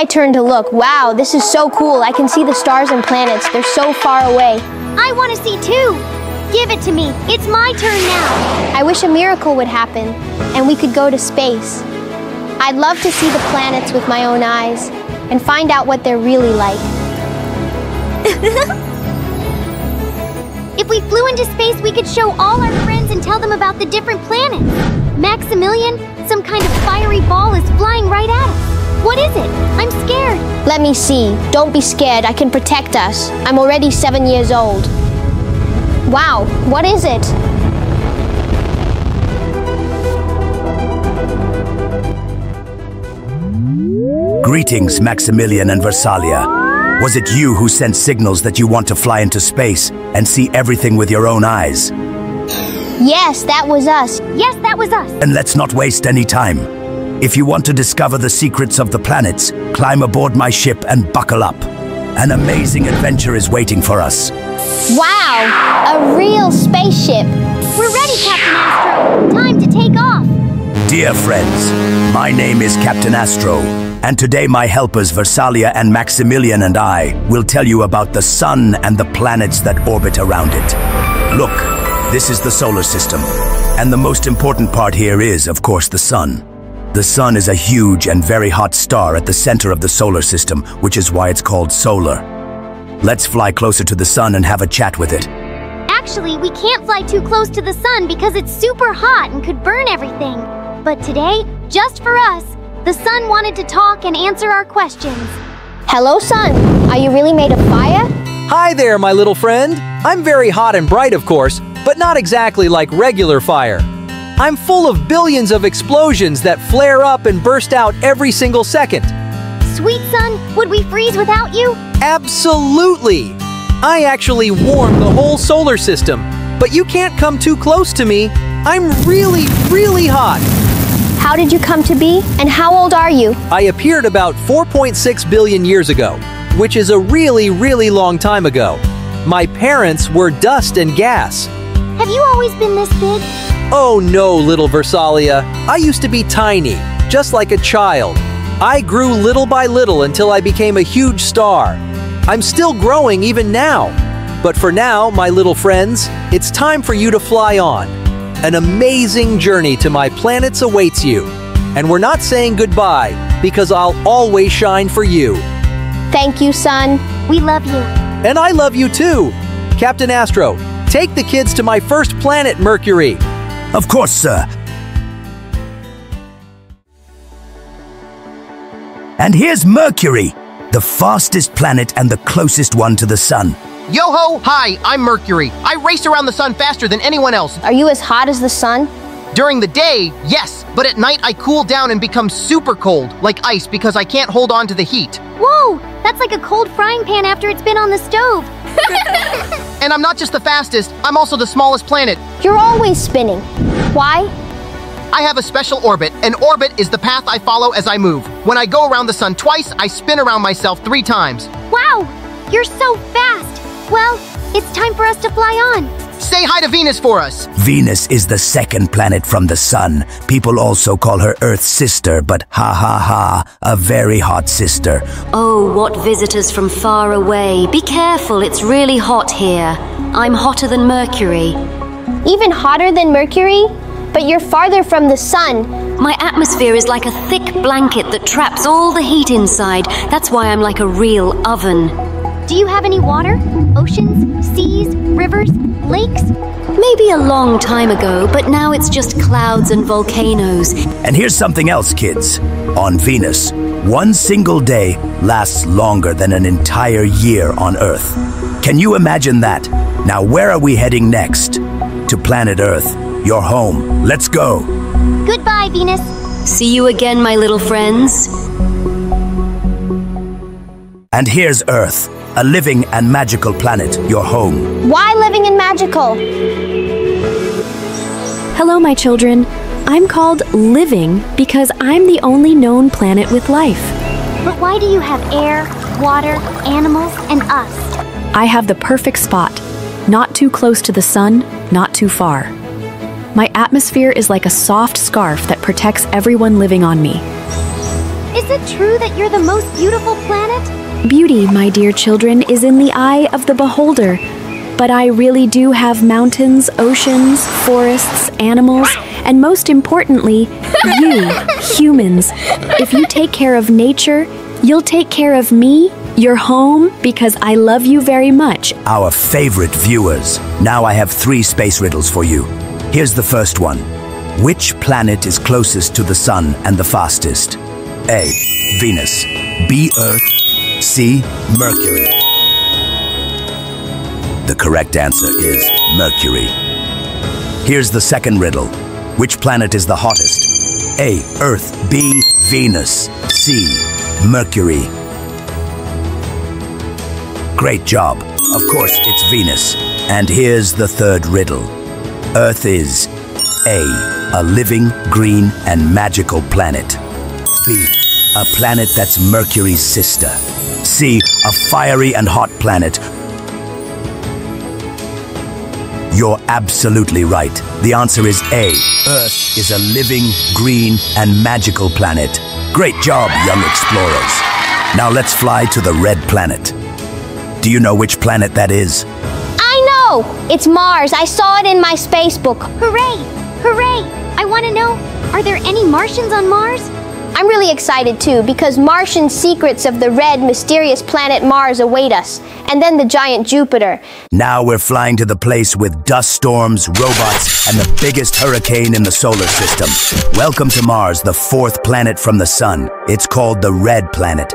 My turn to look. Wow, this is so cool. I can see the stars and planets. They're so far away. I want to see too. Give it to me. It's my turn now. I wish a miracle would happen and we could go to space. I'd love to see the planets with my own eyes and find out what they're really like. if we flew into space, we could show all our friends and tell them about the different planets. Maximilian, some kind of fiery ball is flying right at us. What is it? I'm scared. Let me see. Don't be scared. I can protect us. I'm already seven years old. Wow, what is it? Greetings, Maximilian and Versalia. Was it you who sent signals that you want to fly into space and see everything with your own eyes? Yes, that was us. Yes, that was us. And let's not waste any time. If you want to discover the secrets of the planets, climb aboard my ship and buckle up. An amazing adventure is waiting for us. Wow, a real spaceship. We're ready, Captain Astro. Time to take off. Dear friends, my name is Captain Astro, and today my helpers Versalia and Maximilian and I will tell you about the sun and the planets that orbit around it. Look, this is the solar system, and the most important part here is, of course, the sun. The sun is a huge and very hot star at the center of the solar system, which is why it's called solar. Let's fly closer to the sun and have a chat with it. Actually, we can't fly too close to the sun because it's super hot and could burn everything. But today, just for us, the sun wanted to talk and answer our questions. Hello, sun. Are you really made of fire? Hi there, my little friend. I'm very hot and bright, of course, but not exactly like regular fire. I'm full of billions of explosions that flare up and burst out every single second. Sweet sun, would we freeze without you? Absolutely! I actually warm the whole solar system, but you can't come too close to me. I'm really, really hot. How did you come to be, and how old are you? I appeared about 4.6 billion years ago, which is a really, really long time ago. My parents were dust and gas. Have you always been this big? Oh no, little Versalia. I used to be tiny, just like a child. I grew little by little until I became a huge star. I'm still growing even now. But for now, my little friends, it's time for you to fly on. An amazing journey to my planets awaits you. And we're not saying goodbye because I'll always shine for you. Thank you, sun. We love you. And I love you too. Captain Astro, take the kids to my first planet, Mercury. Of course, sir. And here's Mercury, the fastest planet and the closest one to the sun. Yo ho, hi, I'm Mercury. I race around the sun faster than anyone else. Are you as hot as the sun? During the day, yes, but at night I cool down and become super cold, like ice, because I can't hold on to the heat. Whoa, that's like a cold frying pan after it's been on the stove. and I'm not just the fastest, I'm also the smallest planet. You're always spinning. Why? I have a special orbit. An orbit is the path I follow as I move. When I go around the sun twice, I spin around myself three times. Wow, you're so fast. Well, it's time for us to fly on. Say hi to Venus for us. Venus is the second planet from the sun. People also call her Earth's sister, but ha ha ha, a very hot sister. Oh, what visitors from far away. Be careful, it's really hot here. I'm hotter than Mercury. Even hotter than Mercury? But you're farther from the sun. My atmosphere is like a thick blanket that traps all the heat inside. That's why I'm like a real oven. Do you have any water? Oceans? Seas? Rivers? Lakes? Maybe a long time ago, but now it's just clouds and volcanoes. And here's something else, kids. On Venus, one single day lasts longer than an entire year on Earth. Can you imagine that? Now, where are we heading next? To planet Earth, your home. Let's go. Goodbye, Venus. See you again, my little friends. And here's Earth, a living and magical planet, your home. Why living and magical? Hello, my children. I'm called Living because I'm the only known planet with life. But why do you have air, water, animals, and us? I have the perfect spot. Not too close to the sun, not too far. My atmosphere is like a soft scarf that protects everyone living on me. Is it true that you're the most beautiful planet? Beauty, my dear children, is in the eye of the beholder. But I really do have mountains, oceans, forests, animals, and most importantly, you, humans. If you take care of nature, you'll take care of me, your home, because I love you very much. Our favorite viewers. Now I have three space riddles for you. Here's the first one. Which planet is closest to the Sun and the fastest? A. Venus. B. Earth. C. Mercury. The correct answer is Mercury. Here's the second riddle. Which planet is the hottest? A. Earth. B. Venus. C. Mercury. Great job. Of course, it's Venus. And here's the third riddle. Earth is A. A living, green, and magical planet. B. A planet that's Mercury's sister. C. A fiery and hot planet. You're absolutely right. The answer is A. Earth is a living, green, and magical planet. Great job, young explorers. Now let's fly to the red planet. Do you know which planet that is? I know! It's Mars. I saw it in my space book. Hooray! Hooray! I want to know are there any Martians on Mars? I'm really excited too because Martian secrets of the red, mysterious planet Mars await us, and then the giant Jupiter. Now we're flying to the place with dust storms, robots, and the biggest hurricane in the solar system. Welcome to Mars, the fourth planet from the Sun. It's called the Red Planet.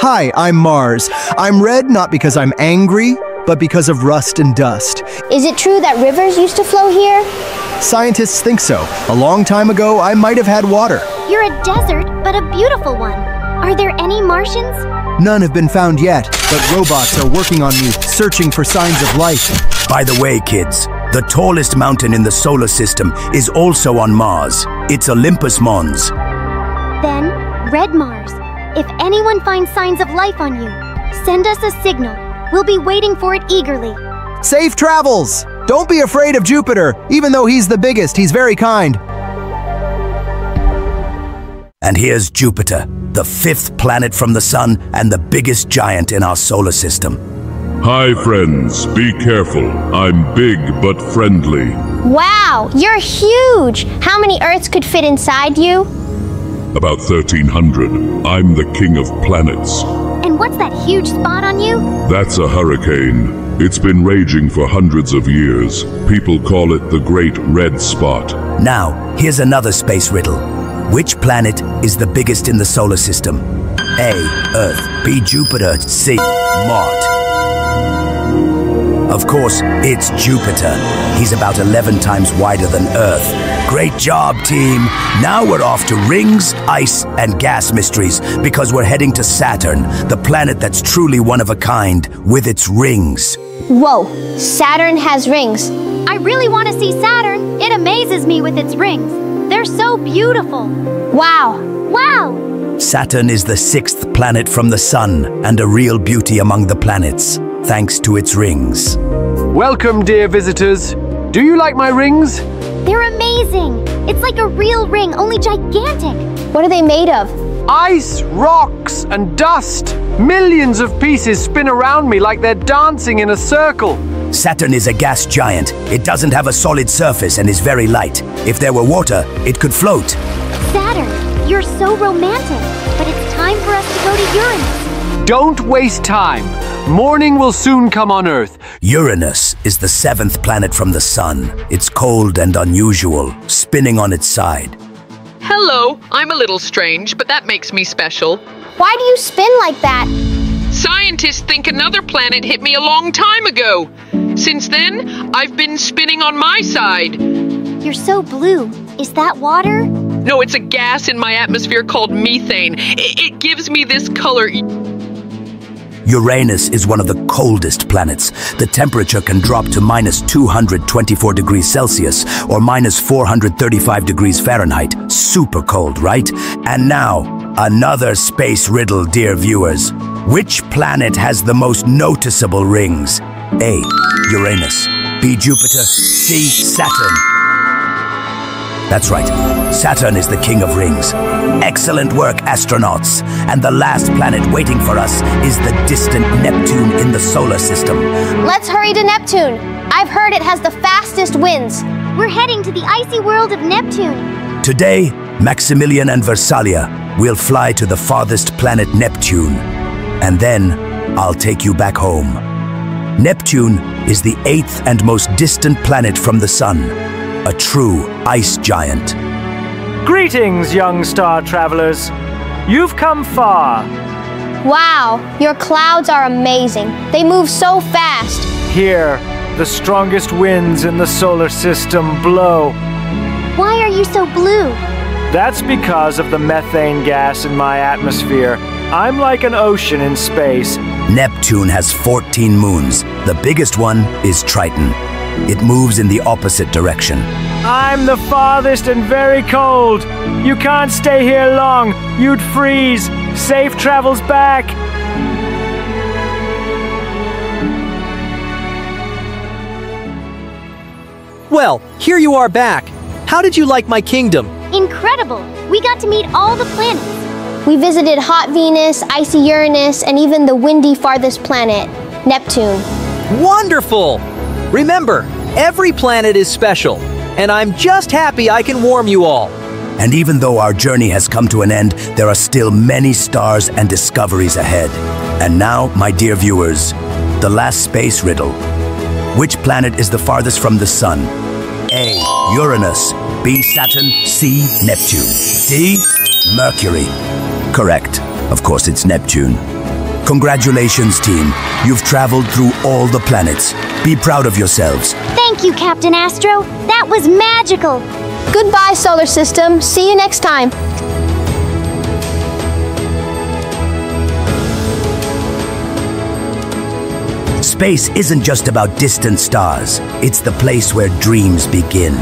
Hi, I'm Mars. I'm red not because I'm angry, but because of rust and dust. Is it true that rivers used to flow here? Scientists think so. A long time ago, I might have had water. You're a desert, but a beautiful one. Are there any Martians? None have been found yet, but robots are working on me, searching for signs of life. By the way, kids, the tallest mountain in the solar system is also on Mars. It's Olympus Mons. Then, Red Mars. If anyone finds signs of life on you, send us a signal. We'll be waiting for it eagerly. Safe travels! Don't be afraid of Jupiter. Even though he's the biggest, he's very kind. And here's Jupiter, the fifth planet from the Sun and the biggest giant in our solar system. Hi, friends. Be careful. I'm big but friendly. Wow, you're huge! How many Earths could fit inside you? About 1300. I'm the king of planets. And what's that huge spot on you? That's a hurricane. It's been raging for hundreds of years. People call it the Great Red Spot. Now, here's another space riddle. Which planet is the biggest in the solar system? A. Earth. B. Jupiter. C. Mars. Of course, it's Jupiter. He's about 11 times wider than Earth. Great job, team. Now we're off to rings, ice, and gas mysteries because we're heading to Saturn, the planet that's truly one of a kind with its rings. Whoa, Saturn has rings. I really want to see Saturn. It amazes me with its rings. They're so beautiful. Wow. Wow! Saturn is the sixth planet from the Sun and a real beauty among the planets, thanks to its rings. Welcome, dear visitors. Do you like my rings? They're amazing. It's like a real ring, only gigantic. What are they made of? Ice, rocks, and dust. Millions of pieces spin around me like they're dancing in a circle. Saturn is a gas giant. It doesn't have a solid surface and is very light. If there were water, it could float. Saturn, you're so romantic. But it's time for us to go to Uranus. Don't waste time. Morning will soon come on Earth. Uranus is the seventh planet from the Sun. It's cold and unusual, spinning on its side. Hello, I'm a little strange, but that makes me special. Why do you spin like that? Scientists think another planet hit me a long time ago. Since then, I've been spinning on my side. You're so blue. Is that water? No, it's a gas in my atmosphere called methane. I- It gives me this color. Uranus is one of the coldest planets. The temperature can drop to minus 224 degrees Celsius or minus 435 degrees Fahrenheit. Super cold, right? And now, another space riddle, dear viewers. Which planet has the most noticeable rings? A. Uranus. B. Jupiter. C. Saturn. That's right. Saturn is the king of rings. Excellent work, astronauts. And the last planet waiting for us is the distant Neptune in the solar system. Let's hurry to Neptune. I've heard it has the fastest winds. We're heading to the icy world of Neptune. Today, Maximilian and Versalia will fly to the farthest planet Neptune. And then, I'll take you back home. Neptune is the eighth and most distant planet from the Sun, a true ice giant. Greetings, young star travelers. You've come far. Wow, your clouds are amazing. They move so fast. Here, the strongest winds in the solar system blow. Why are you so blue? That's because of the methane gas in my atmosphere. I'm like an ocean in space. Neptune has 14 moons. The biggest one is Triton. It moves in the opposite direction. I'm the farthest and very cold. You can't stay here long. You'd freeze. Safe travels back. Well, here you are back. How did you like my kingdom? Incredible! We got to meet all the planets. We visited hot Venus, icy Uranus, and even the windy farthest planet, Neptune. Wonderful! Remember, every planet is special, and I'm just happy I can warm you all. And even though our journey has come to an end, there are still many stars and discoveries ahead. And now, my dear viewers, the last space riddle. Which planet is the farthest from the Sun? A. Uranus. B. Saturn. C. Neptune. D. Mercury. Correct. Of course, it's Neptune. Congratulations, team. You've traveled through all the planets. Be proud of yourselves. Thank you, Captain Astro. That was magical. Goodbye, solar system. See you next time. Space isn't just about distant stars, it's the place where dreams begin.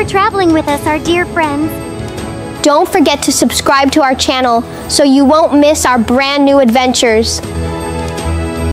For traveling with us, our dear friends. Don't forget to subscribe to our channel so you won't miss our brand new adventures.